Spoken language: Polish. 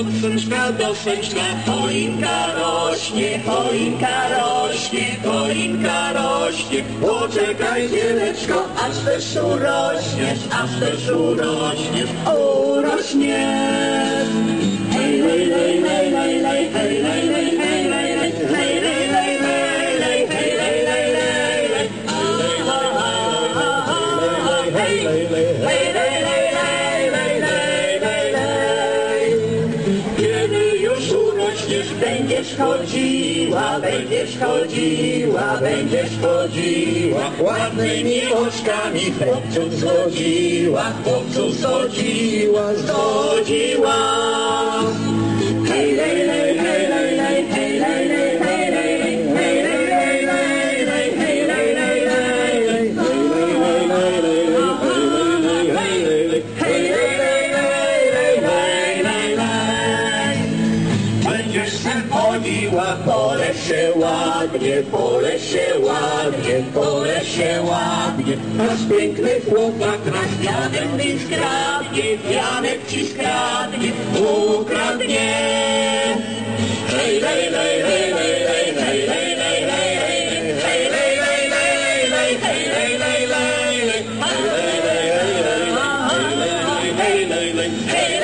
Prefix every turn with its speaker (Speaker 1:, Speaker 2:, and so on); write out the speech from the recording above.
Speaker 1: Od sęczka do sęczka choinka rośnie, choinka rośnie, choinka rośnie. Poczekaj dzieweczko, aż też urośniesz, aż też urośniesz, urośniesz. Już urośniesz, będziesz chodziła, będziesz chodziła, będziesz chodziła. Ładnymi oczkami chłopców zgodziła, chłopców zgodziła, zgodziła. goniła, po lesie ładnie, pole się ładnie, po lesie ładnie. Nasz piękny chłopak, nasz Janek dziś kradnie, Janek dziś kradnie, ukradnie. Hej, lej, lej, lej, lej, lej, lej, lej, lej, lej, lej, hej, lej, lej, lej, lej, lej, hej, lej, lej, lej, lej, hej, lej, lej, lej, lej, hej, lej, lej, lej, lej, hej,